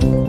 you.